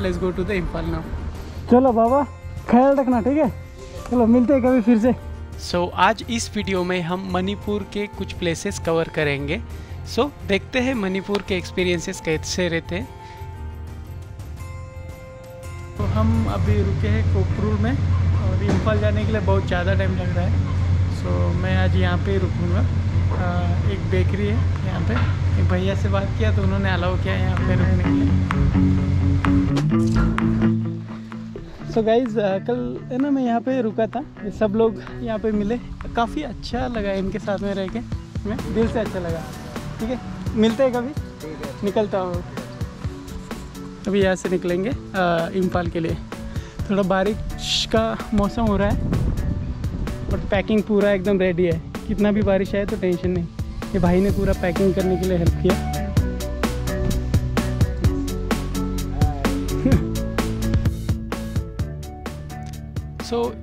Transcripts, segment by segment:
Let's go to the Imphal now चलो बाबा ख्याल रखना ठीक है? चलो मिलते हैं कभी फिर से। सो so, आज इस वीडियो में हम मणिपुर के कुछ प्लेसेस कवर करेंगे। सो so, देखते हैं मणिपुर के एक्सपीरियंसेस कैसे रहते हैं। तो हम अभी रुके हैं कोकरूल में और इम्फाल जाने के लिए बहुत ज़्यादा टाइम लग रहा है। सो so, मैं आज यहाँ पे रुकूँगा। एक बेकरी है यहाँ पे। एक भैया से बात किया तो उन्होंने अलाउ किया यहाँ पे रुकने के लिए। सो गाइज़ कल है ना मैं यहाँ पे रुका था। ये सब लोग यहाँ पे मिले। काफ़ी अच्छा लगा इनके साथ में रह के। मैं दिल से अच्छा लगा। ठीक है? मिलते हैं कभी? निकलता हूँ। अभी यहाँ से निकलेंगे इम्फाल के लिए। थोड़ा बारिश का मौसम हो रहा है और पैकिंग पूरा एकदम रेडी है। कितना भी बारिश आए तो टेंशन नहीं ये भाई ने पूरा पैकिंग करने के लिए हेल्प किया। सो so,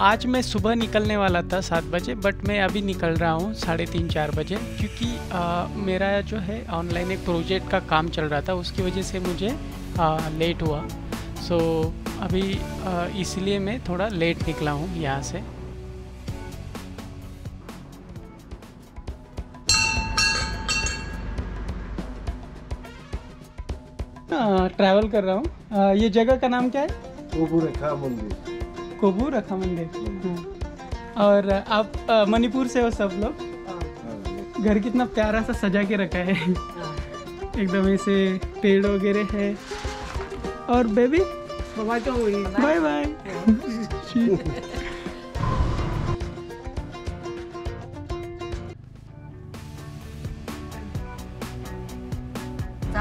आज मैं सुबह निकलने वाला था सात बजे बट मैं अभी निकल रहा हूँ साढ़े तीन चार बजे क्योंकि आ, मेरा जो है ऑनलाइन एक प्रोजेक्ट का काम चल रहा था उसकी वजह से मुझे आ, लेट हुआ। सो so, अभी इसलिए मैं थोड़ा लेट निकला हूँ यहाँ से। ट्रैवल कर रहा हूँ। ये जगह का नाम क्या है? कोबू रेखा मंदिर। कोबू रखा मंदिर। हाँ। और आप मणिपुर से हो सब लोग? घर कितना प्यारा सा सजा के रखा है। एकदम ऐसे पेड़ वगैरह है। और बेबी बाय बाय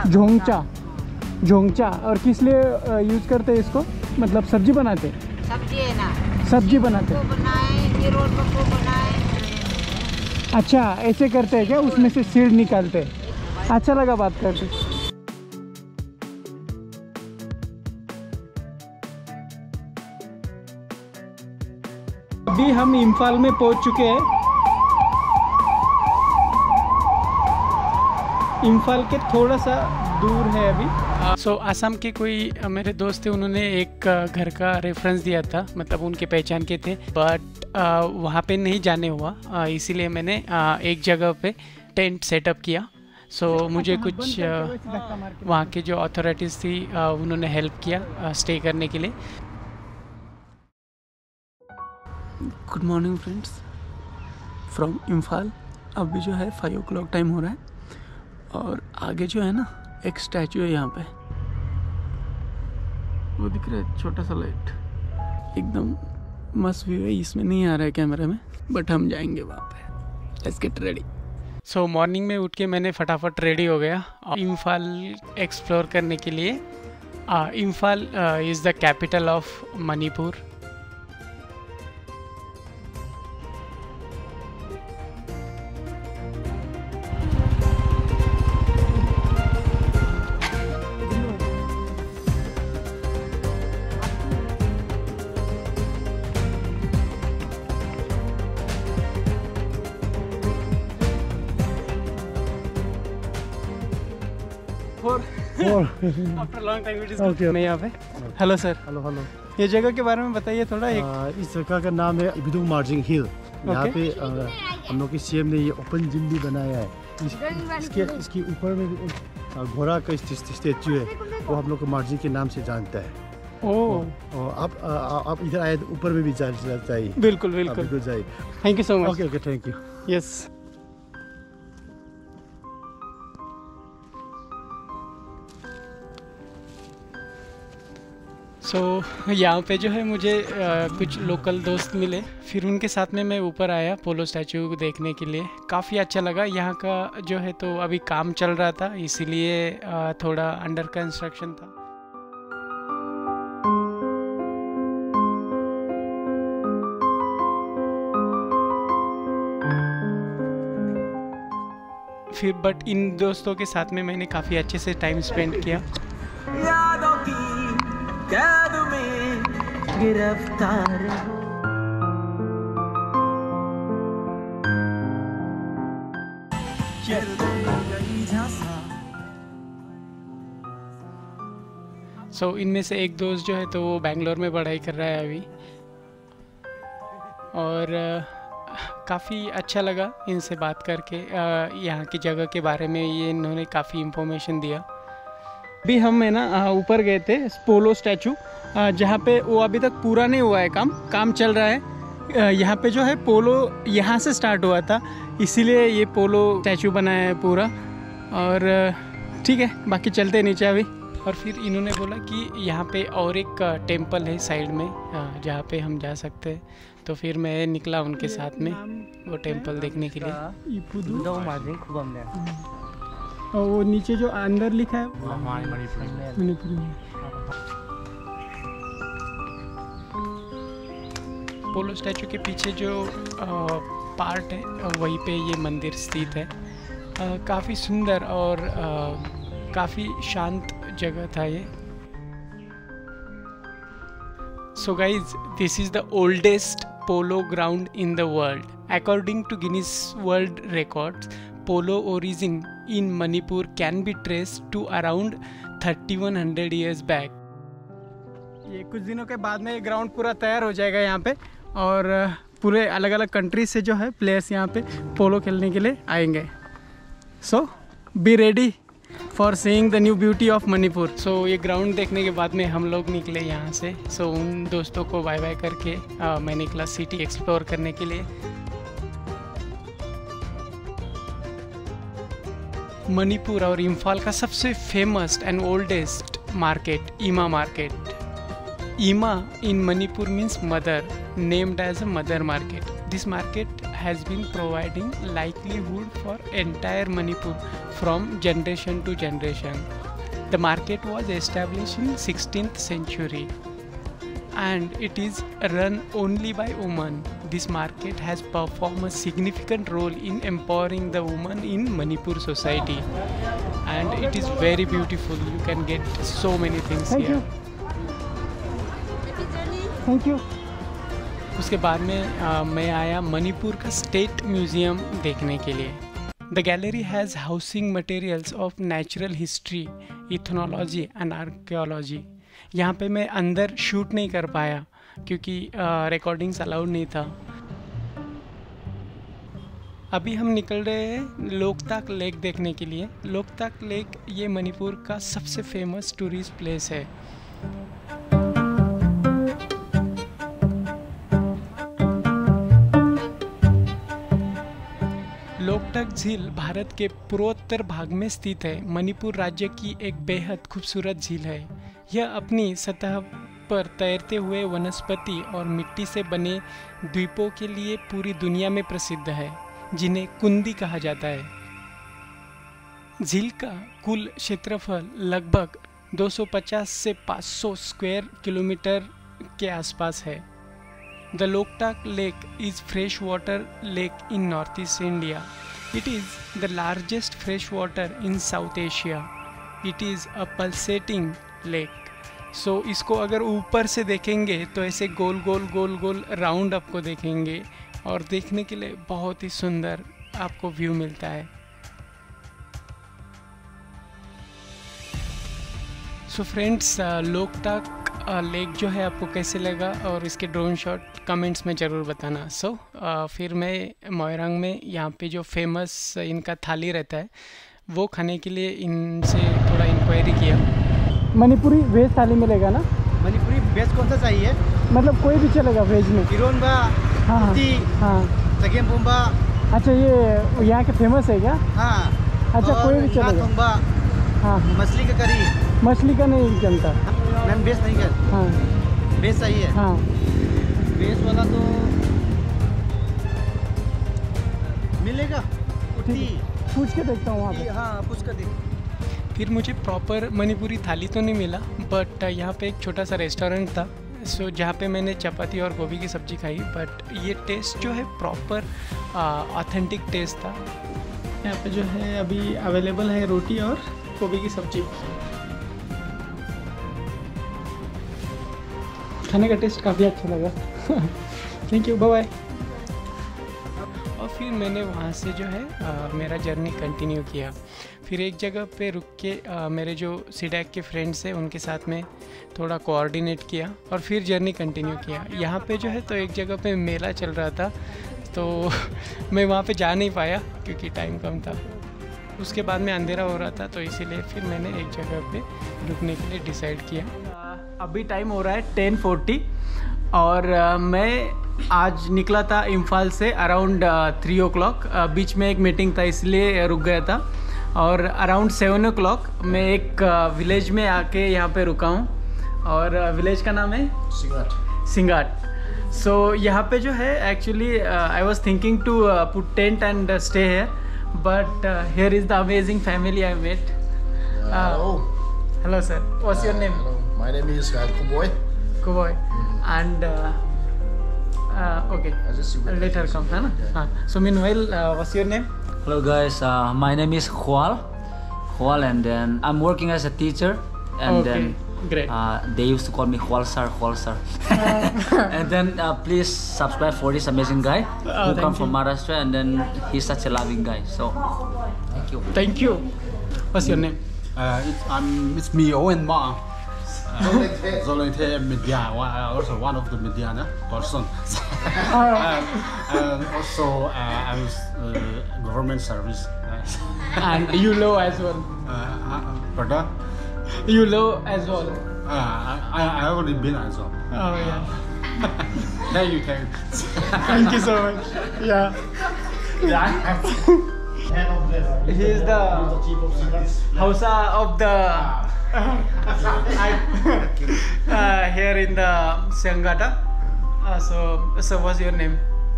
झोंगचा। झोंगचा। और किस लिए यूज़ करते हैं इसको? मतलब सब्ज़ी बनाते सब्ज़ी है ना। सब्ज़ी बनाते बनाए अच्छा ऐसे करते हैं क्या? उसमें से सीड निकालते अच्छा लगा बात करके। अभी हम इम्फाल में पहुँच चुके हैं। इम्फाल के थोड़ा सा दूर है अभी। सो so, आसाम के कोई मेरे दोस्त थे उन्होंने एक घर का रेफरेंस दिया था मतलब उनके पहचान के थे बट वहाँ पे नहीं जाने हुआ इसीलिए मैंने आ, एक जगह पे टेंट सेटअप किया। सो so, मुझे कुछ वहाँ के जो अथॉरिटीज़ थी उन्होंने हेल्प किया स्टे करने के लिए। Good morning friends from Imphal अभी जो है फाइव ओ क्लॉक टाइम हो रहा है और आगे जो है ना एक स्टैचू है यहाँ पे। वो दिख रहा है छोटा सा लाइट। एकदम मस्त व्यू है, इसमें नहीं आ रहा है कैमरे में बट हम जाएँगे वहाँ पे। Let's get ready so morning में उठ के मैंने फटाफट रेडी हो गया। इम्फाल एक्सप्लोर करने के लिए Imphal is the capital of Manipur. After long time it is okay मैं यहाँ पे। हेलो सर हेलो हेलो ये जगह के बारे में बताइए थोड़ा एक आ, इस जगह का नाम है इबिदुंग मार्जिंग हिल। यहाँ पे हम लोग के सीएम ने ये ओपन जिम भी बनाया है। इस, इसके इसके ऊपर में घोड़ा का स्टेचू है वो हम लोग को मार्जिंग के नाम से जानता है। और आप आप इधर आए ऊपर में भी चाहिए बिल्कुल बिल्कुल। बिल्कुल जाइए। Thank you so much okay okay thank you yes so so, यहाँ पे जो है मुझे आ, कुछ लोकल दोस्त मिले। फिर उनके साथ में मैं ऊपर आया पोलो स्टैचू को देखने के लिए। काफ़ी अच्छा लगा। यहाँ का जो है तो अभी काम चल रहा था इसीलिए थोड़ा अंडर कंस्ट्रक्शन था। फिर बट इन दोस्तों के साथ में मैंने काफ़ी अच्छे से टाइम स्पेंड किया। कैद में गिरफ़्तार। सो सो इनमें से एक दोस्त जो है तो वो बैंगलोर में पढ़ाई कर रहा है अभी। और काफ़ी अच्छा लगा इनसे बात करके। यहाँ की जगह के बारे में ये इन्होंने काफ़ी इन्फॉर्मेशन दिया। अभी हम है ना ऊपर गए थे पोलो स्टैचू जहाँ पे वो अभी तक पूरा नहीं हुआ है काम काम चल रहा है। यहाँ पे जो है पोलो यहाँ से स्टार्ट हुआ था इसीलिए ये पोलो स्टैचू बनाया है पूरा। और ठीक है बाकी चलते हैं नीचे अभी। और फिर इन्होंने बोला कि यहाँ पे और एक टेंपल है साइड में जहाँ पे हम जा सकते हैं। तो फिर मैं निकला उनके साथ में वो टेंपल देखने के लिए। और वो नीचे जो अंदर लिखा है मणिपुरी में पोलो स्टैचू के पीछे जो पार्ट है वहीं पे ये मंदिर स्थित है। काफ़ी सुंदर और काफ़ी शांत जगह था ये। So guys this is the oldest polo ground in the world according to Guinness world records polo origin in Manipur can be traced to around 3100 years back. ये कुछ दिनों के बाद में ये ग्राउंड पूरा तैयार हो जाएगा यहाँ पे और पूरे अलग अलग कंट्री से जो है प्लेयर्स यहाँ पे पोलो खेलने के लिए आएँगे। So be ready for seeing the new beauty of Manipur so ये ग्राउंड देखने के बाद में हम लोग निकले यहाँ से। सो so, उन दोस्तों को बाय बाय करके अ, मैं निकला सिटी एक्सप्लोर करने के लिए। मणिपुर और इम्फाल का सबसे famous and oldest market Ima market Ima in Manipur means mother, named as a mother market. This market has been providing livelihood for entire Manipur from generation to generation. The market was established in 16th century and it is run only by women. This market has performed a significant role in empowering the woman in Manipur society and it is very beautiful. You can get so many things thank here. You thank you उसके बाद में अ, मैं आया मणिपुर का state museum देखने के लिए the gallery has housing materials of natural history ethnology and archaeology यहाँ पे मैं अंदर शूट नहीं कर पाया क्योंकि रिकॉर्डिंग्स अलाउड नहीं था। अभी हम निकल रहे हैं लोकताक लेक देखने के लिए। लोकताक लेक ये मणिपुर का सबसे फ़ेमस टूरिस्ट प्लेस है। लोकटक झील भारत के पूर्वोत्तर भाग में स्थित है। मणिपुर राज्य की एक बेहद खूबसूरत झील है। यह अपनी सतह पर तैरते हुए वनस्पति और मिट्टी से बने द्वीपों के लिए पूरी दुनिया में प्रसिद्ध है, जिन्हें कुंदी कहा जाता है। झील का कुल क्षेत्रफल लगभग 250 से 500 स्क्वेयर किलोमीटर के आसपास है। The Loktak lake is fresh water lake in north east India. It is the largest fresh water in South Asia. It is a pulsating lake. So so, इसको अगर ऊपर से देखेंगे तो ऐसे गोल गोल गोल गोल राउंड आपको देखेंगे। और देखने के लिए बहुत ही सुंदर आपको व्यू मिलता है। सो फ्रेंड्स लोकटाक लेक जो है आपको कैसे लगा? और इसके ड्रोन शॉट कमेंट्स में ज़रूर बताना। सो so, फिर मैं मोयरंग में यहाँ पे जो फ़ेमस इनका थाली रहता है वो खाने के लिए इनसे थोड़ा इंक्वायरी किया। मणिपुरी वेज थाली मिलेगा ना? मणिपुरी बेस्ट कौन सा चाहिए? मतलब कोई भी चलेगा वेज में। किरोनबा हाँ हाँ हाँ। अच्छा ये यहाँ के फ़ेमस है क्या? हाँ अच्छा, कोई भी चलेगा। हाँ हाँ। मछली का करी। मछली का नहीं जनता। मैम बेस्ट नहीं कर हाँ। बेस्ट चाहिए हाँ? बेस वाला तो मिलेगा। पूछ के देखता हूँ वहाँ पे। हाँ पूछ कर देख। फिर मुझे प्रॉपर मणिपुरी थाली तो नहीं मिला बट यहाँ पे एक छोटा सा रेस्टोरेंट था सो जहाँ पे मैंने चपाती और गोभी की सब्ज़ी खाई बट ये टेस्ट जो है प्रॉपर ऑथेंटिक टेस्ट था। यहाँ पे जो है अभी अवेलेबल है रोटी और गोभी की सब्ज़ी। खाने का टेस्ट काफ़ी अच्छा लगा। थैंक यू बाय और फिर मैंने वहाँ से जो है अ, मेरा जर्नी कंटिन्यू किया। फिर एक जगह पे रुक के अ, मेरे जो सीडैक के फ्रेंड्स हैं उनके साथ में थोड़ा कोऑर्डिनेट किया और फिर जर्नी कंटिन्यू किया। यहाँ पे जो है तो एक जगह पे मेला चल रहा था तो मैं वहाँ पे जा नहीं पाया क्योंकि टाइम कम था। उसके बाद में अंधेरा हो रहा था तो इसीलिए फिर मैंने एक जगह पे रुकने के लिए डिसाइड किया। अभी टाइम हो रहा है टेन फोर्टी और मैं आज निकला था इम्फाल से अराउंड थ्री ओ क्लॉक बीच में एक मीटिंग था इसलिए रुक गया था। और अराउंड सेवन ओ क्लॉक मैं एक विलेज में आके यहाँ पे रुका हूँ। और विलेज का नाम है? सिंगाट सिंगाट सो यहाँ पे जो है actually I was thinking to put tent and stay here but here is the amazing family I met. Hello sir what's your name Hello. My name is uh, Kuboy. Uh, okay. Later come, huh? Yeah. Uh, so meanwhile, uh, what's your name? Hello guys, my name is Hual. Hual, and then I'm working as a teacher, and okay. then. Great. Uh, they used to call me Hualsar, Hualsar. Uh, and then uh, please subscribe for this amazing guy oh, who come from Maharashtra and then he's such a loving guy. So thank you. Thank you. What's your name? it's, I'm, it's me, Owen Ma. Volunteer media, also one of the mediana person. um, and also, uh, I was uh, government service. And you low as well. Uh, uh, pardon? You low as well. Uh, I, I already been as well. Oh yeah. Thank you, thank you. Thank you so much. Yeah. He is the Hausa of the uh, here in the Sangata. Uh, so, so what's your name?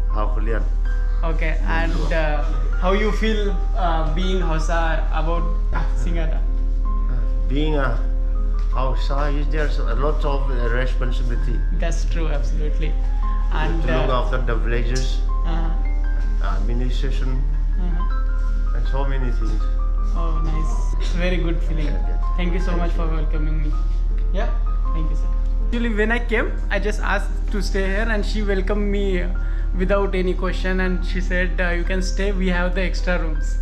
Hafulian. Okay, and uh, how you feel uh, being Hausa about Singata? Being a Hausa, is there's a lot of responsibility That's true, absolutely. And to look uh, after the villagers, uh, administration, and so many things. oh, nice. It's very good feeling. Thank you so much for welcoming me. Yeah, thank you, sir. Actually, when I came, I just asked to stay here, and she welcomed me uh, without any question, and she said, uh, "You can stay. We have the extra rooms."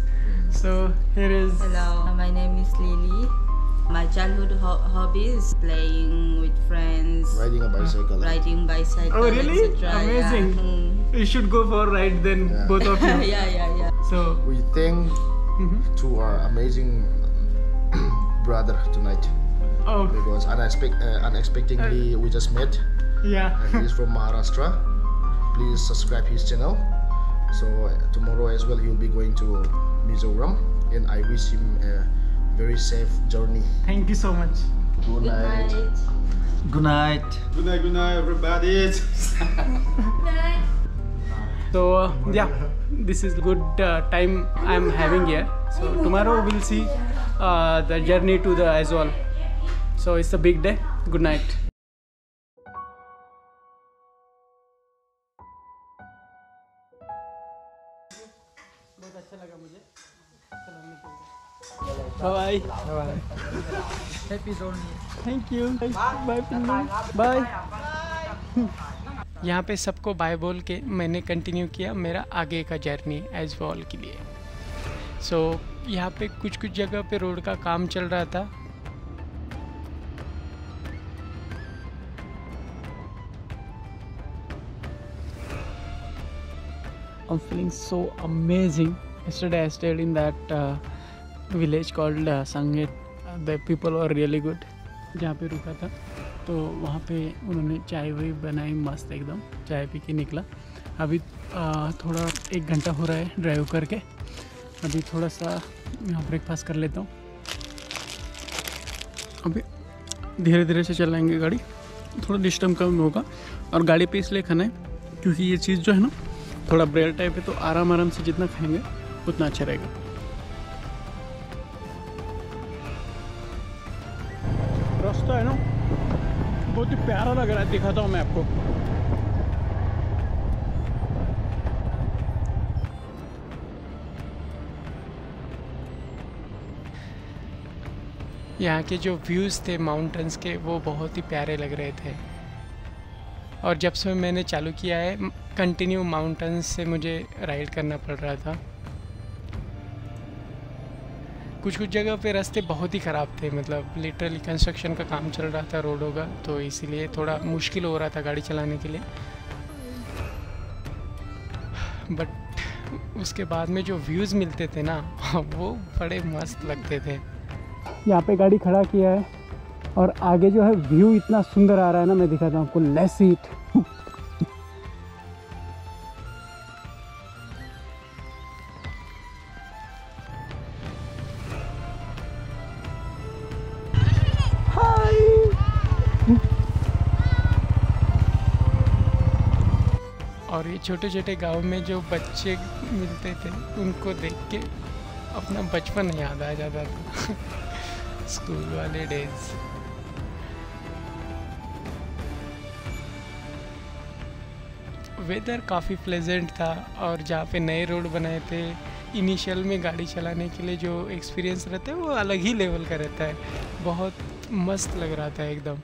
So here is. Hello, my name is Lily. My childhood ho- hobby is playing with friends, Riding a bicycle. riding bicycle, Oh, really? etc. Amazing. Yeah. Mm. You should go for a ride then, Yeah. both of you. yeah, yeah, yeah. So. We thank mhm. to our amazing brother tonight Oh, because unexpect- uh, unexpectedly we just met yeah. and he's from Maharashtra. Please subscribe his channel. So uh, tomorrow as well he'll be going to Mizoram and I wish him a very safe journey. Thank you so much. Good Good night. Good night. Good night, good night, everybody. So uh, yeah, this is good uh, time I'm having here. So tomorrow we'll see uh, the journey to the Azol. So it's a big day. Good night. Bye bye. Happy journey. Thank you. Bye. Bye. यहाँ पे सबको bye बोल के मैंने continue किया मेरा आगे का जर्नी एज वॉल के लिए सो so, यहाँ पे कुछ कुछ जगह पे रोड का काम चल रहा था I'm feeling so amazing. Yesterday I stayed in that uh, village called uh, Sanget. Uh, the people were really good. जहाँ पे रुका था तो वहाँ पे उन्होंने चाय वाय बनाई मस्त एकदम चाय पी के निकला। अभी आ, थोड़ा एक घंटा हो रहा है ड्राइव करके। अभी थोड़ा सा ब्रेकफास्ट कर लेता हूँ। अभी धीरे धीरे से चलाएँगे गाड़ी। थोड़ा डिस्टर्ब कम होगा। और गाड़ी पे इसलिए खाना है क्योंकि ये चीज़ जो है ना थोड़ा ब्रेड टाइप है तो आराम आराम से जितना खाएँगे उतना अच्छा रहेगा। रास्ता है ना? बहुत ही प्यारा लग रहा है, दिखाता हूँ मैं आपको। यहाँ के जो व्यूज़ थे माउंटेन्स के, वो बहुत ही प्यारे लग रहे थे। और जब से मैंने चालू किया है कंटिन्यू माउंटेन्स से मुझे राइड करना पड़ रहा था। कुछ कुछ जगह पे रास्ते बहुत ही ख़राब थे मतलब लिटरली कंस्ट्रक्शन का काम चल रहा था रोडों का तो इसीलिए थोड़ा मुश्किल हो रहा था गाड़ी चलाने के लिए। बट उसके बाद में जो व्यूज़ मिलते थे ना, वो बड़े मस्त लगते थे। यहाँ पे गाड़ी खड़ा किया है, और आगे जो है व्यू इतना सुंदर आ रहा है ना, मैं दिखाता हूँ आपको लेस सीट छोटे छोटे गाँव में जो बच्चे मिलते थे, उनको देख के अपना बचपन याद आ जाता था। स्कूल वाले डेज़। वेदर काफ़ी प्लेजेंट था और जहाँ पे नए रोड बनाए थे इनिशियल में गाड़ी चलाने के लिए जो एक्सपीरियंस रहता है, वो अलग ही लेवल का रहता है। बहुत मस्त लग रहा था एकदम।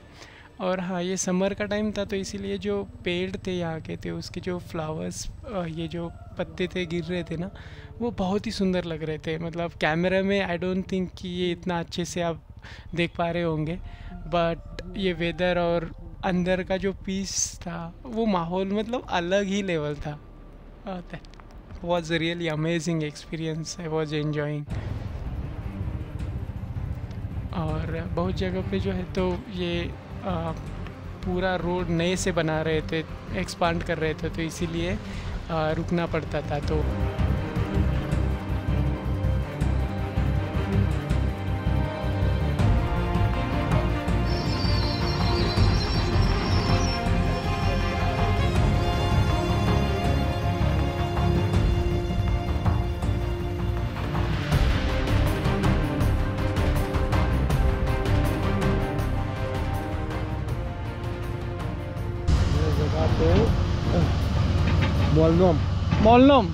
और हाँ ये समर का टाइम था तो इसीलिए जो पेड़ थे यहाँ के थे, उसके जो फ्लावर्स ये जो पत्ते थे, गिर रहे थे ना, वो बहुत ही सुंदर लग रहे थे। मतलब कैमरा में आई डोंट थिंक कि ये इतना अच्छे से आप देख पा रहे होंगे बट ये वेदर और अंदर का जो पीस था, वो माहौल मतलब अलग ही लेवल था। Was really amazing experience I was enjoying और बहुत जगह पे जो है तो ये पूरा रोड नए से बना रहे थे एक्सपांड कर रहे थे तो इसीलिए रुकना पड़ता था तो मोलनोम। मोलनोम।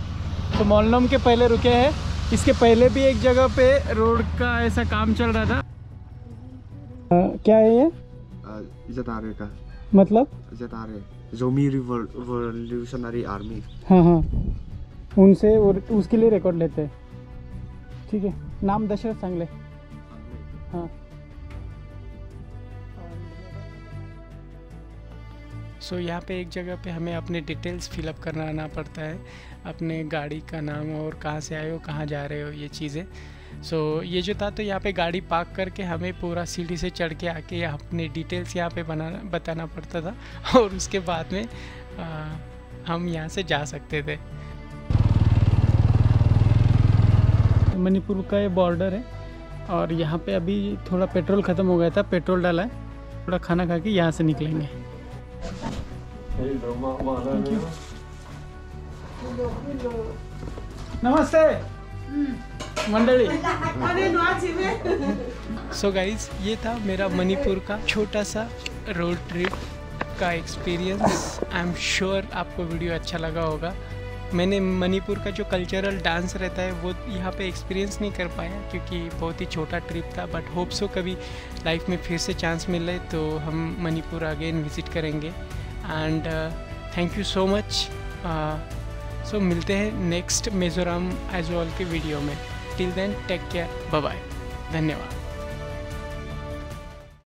तो मोलनोम के पहले रुके हैं। इसके पहले भी एक जगह पे रोड का ऐसा काम चल रहा था। आ, क्या है ये? जतारे का। मतलब? जतारे जोमी रिवोल्यूशनरी आर्मी। हाँ हाँ। उनसे वो उसके लिए रिकॉर्ड लेते हैं। ठीक है। नाम दशरथ सांगले। हाँ। सो so, यहाँ पे एक जगह पे हमें अपने डिटेल्स फिलअप करना पड़ता है। अपने गाड़ी का नाम और कहाँ से आए हो कहाँ जा रहे हो ये चीज़ें। सो so, ये जो था तो यहाँ पे गाड़ी पार्क करके हमें पूरा सीढ़ी से चढ़ के आके अपने डिटेल्स यहाँ पे बनाना बताना पड़ता था। और उसके बाद में आ, हम यहाँ से जा सकते थे। मणिपुर का ये बॉर्डर है। और यहाँ पे अभी थोड़ा पेट्रोल ख़त्म हो गया था पेट्रोल डाला है। थोड़ा खाना खा के यहाँ से निकलेंगे। नमस्ते। मंडली सो गाइज़ ये था मेरा मणिपुर का छोटा सा रोड ट्रिप का एक्सपीरियंस आई एम श्योर आपको वीडियो अच्छा लगा होगा। मैंने मणिपुर का जो कल्चरल डांस रहता है, वो यहाँ पे एक्सपीरियंस नहीं कर पाया क्योंकि बहुत ही छोटा ट्रिप था बट होप सो कभी लाइफ में फिर से चांस मिले तो हम मणिपुर अगेन विज़िट करेंगे। And thank you so much so मिलते हैं नेक्स्ट मिज़ोरम एजोल के वीडियो में. Till then take care bye धन्यवाद.